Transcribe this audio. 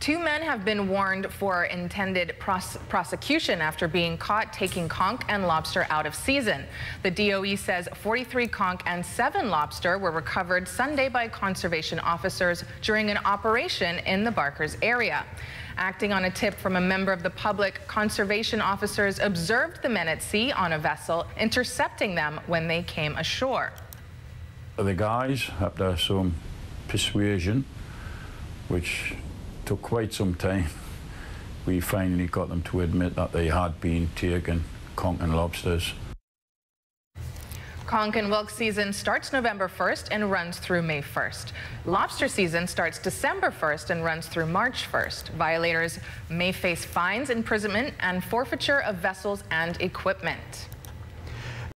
Two men have been warned for intended pros prosecution after being caught taking conch and lobster out of season. The DOE says 43 conch and 7 lobster were recovered Sunday by conservation officers during an operation in the Barkers area. Acting on a tip from a member of the public, conservation officers observed the men at sea on a vessel, intercepting them when they came ashore. The guys, after some persuasion, which took quite some time. We finally got them to admit that they had been taking conch and lobsters. Conch and whelk season starts November 1st and runs through May 1st. Lobster season starts December 1st and runs through March 1st. Violators may face fines, imprisonment, and forfeiture of vessels and equipment.